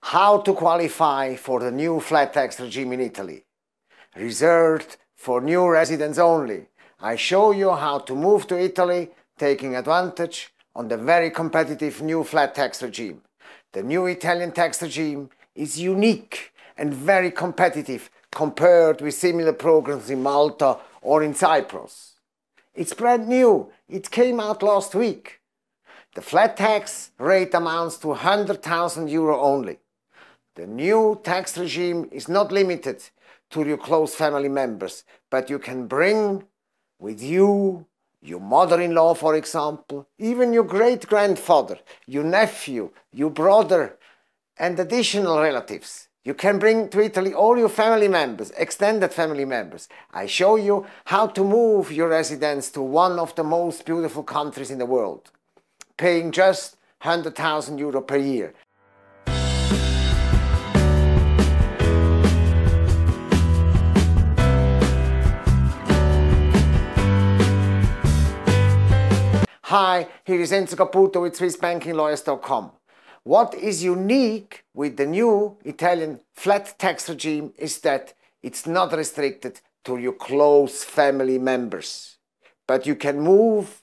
How to qualify for the new flat tax regime in Italy. Reserved for new residents only. I show you how to move to Italy taking advantage on the very competitive new flat tax regime. The new Italian tax regime is unique and very competitive compared with similar programs in Malta or in Cyprus. It's brand new. It came out last week. The flat tax rate amounts to 100,000 euro only. The new tax regime is not limited to your close family members, but you can bring with you your mother-in-law, for example, even your great-grandfather, your nephew, your brother, and additional relatives. You can bring to Italy all your family members, extended family members. I show you how to move your residence to one of the most beautiful countries in the world, paying just 100,000 euro per year. Hi, here is Enzo Caputo with SwissBankingLawyers.com. What is unique with the new Italian flat tax regime is that it's not restricted to your close family members, but you can move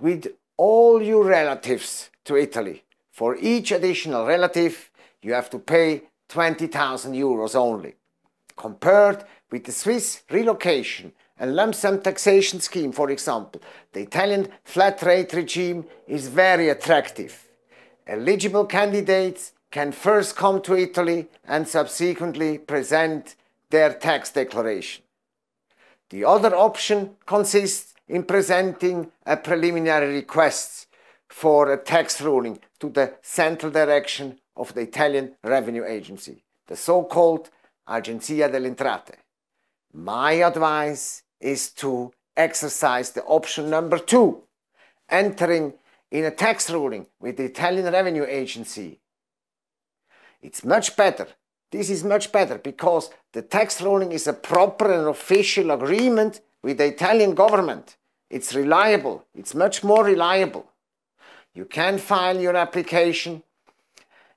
with all your relatives to Italy. For each additional relative, you have to pay 20,000 euros only. Compared with the Swiss relocation a lump sum taxation scheme, for example, the Italian flat rate regime is very attractive. Eligible candidates can first come to Italy and subsequently present their tax declaration. The other option consists in presenting a preliminary request for a tax ruling to the central direction of the Italian Revenue Agency, the so-called Agenzia delle Entrate. My advice is to exercise the option number two, entering in a tax ruling with the Italian Revenue Agency. It's much better. This is much better because the tax ruling is a proper and official agreement with the Italian government. It's reliable. It's much more reliable. You can file your application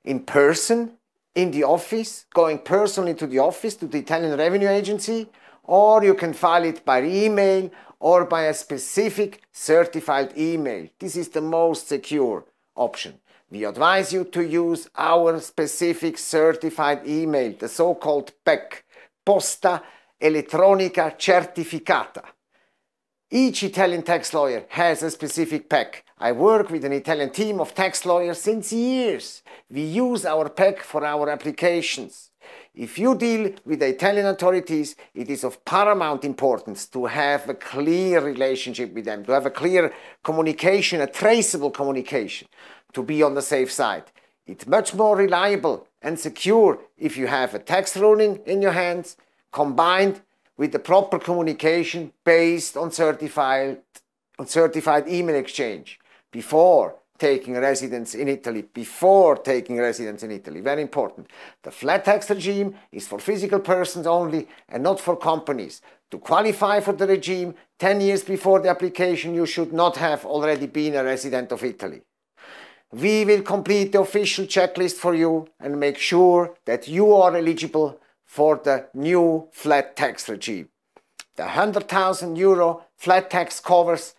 in person in the office, going personally to the office, to the Italian Revenue Agency, or you can file it by email or by a specific certified email. This is the most secure option. We advise you to use our specific certified email, the so-called PEC, Posta Elettronica Certificata. Each Italian tax lawyer has a specific PEC. I work with an Italian team of tax lawyers since years. We use our PEC for our applications. If you deal with the Italian authorities, it is of paramount importance to have a clear relationship with them, to have a clear communication, a traceable communication, to be on the safe side. It's much more reliable and secure if you have a tax ruling in your hands combined with the proper communication based on certified, on certified email exchange before taking residence in Italy before taking residence in Italy. Very important. The flat tax regime is for physical persons only and not for companies. To qualify for the regime 10 years before the application, you should not have already been a resident of Italy. We will complete the official checklist for you and make sure that you are eligible for the new flat tax regime. The 100,000 euro flat tax covers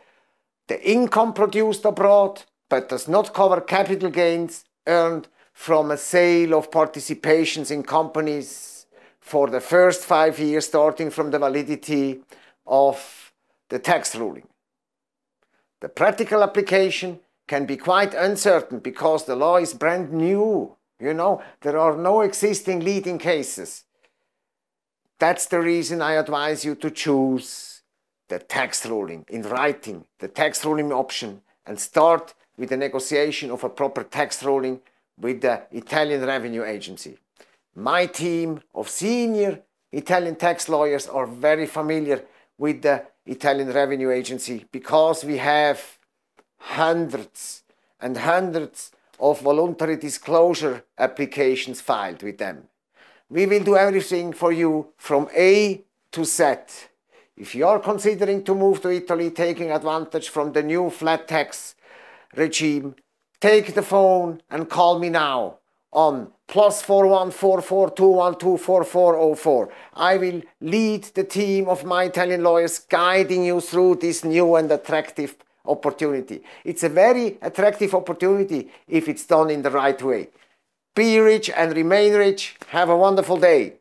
the income produced abroad, but does not cover capital gains earned from a sale of participations in companies for the first five years starting from the validity of the tax ruling. The practical application can be quite uncertain because the law is brand new. You know, there are no existing leading cases. That's the reason I advise you to choose the tax ruling in writing, the tax ruling option, and start with the negotiation of a proper tax ruling with the Italian Revenue Agency. My team of senior Italian tax lawyers are very familiar with the Italian Revenue Agency because we have hundreds and hundreds of voluntary disclosure applications filed with them. We will do everything for you from A to Z. If you are considering to move to Italy taking advantage from the new flat tax regime, take the phone and call me now on plus 414421244404. I will lead the team of my Italian lawyers guiding you through this new and attractive opportunity. It's a very attractive opportunity if it's done in the right way. Be rich and remain rich. Have a wonderful day.